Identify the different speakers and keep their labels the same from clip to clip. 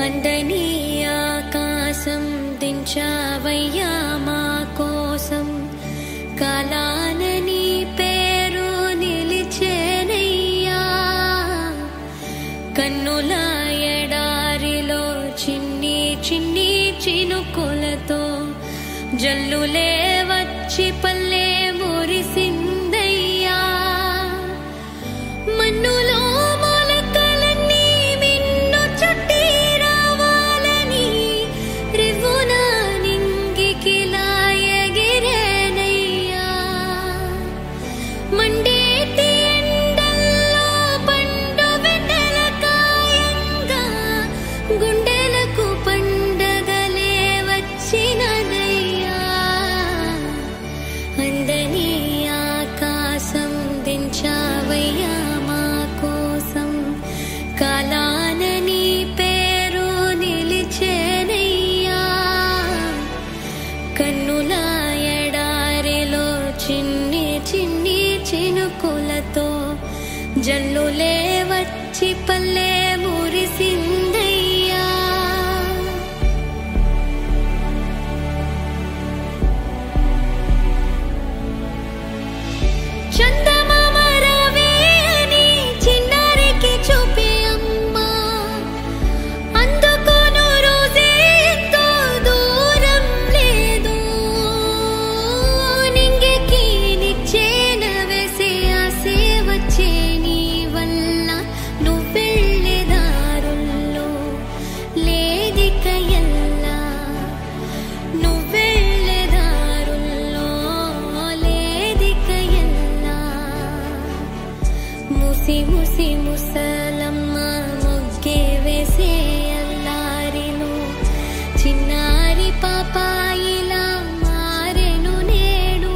Speaker 1: అందని దించావయ్యా మా కోసం. కళానని పేరు నిలిచేనయ్యా. కన్నుల ఎడారిలో చిన్ని చిన్ని చినుకులతో జల్లులే వచ్చి పల్ కాలాన నీ పేరు నిలిచేనయ్యా. కన్నుల ఎడారిలో చిన్ని చిన్ని చినుకులతో జల్లులే వచ్చి పల్లె ముసి ముసలమ్మ ముగ్గే వేసే అల్లారిను. చిన్నారి పాపాయిలా మారెను నేడు.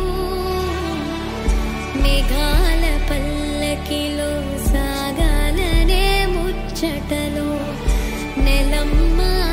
Speaker 1: మేఘాల పల్లకిలో సాగాలనే ముచ్చటలో నెలమ్మా